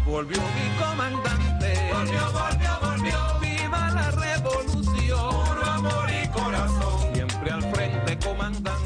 Volvió mi comandante. Volvió, volvió, volvió. Viva la revolución. Puro amor y corazón. Siempre al frente, comandante.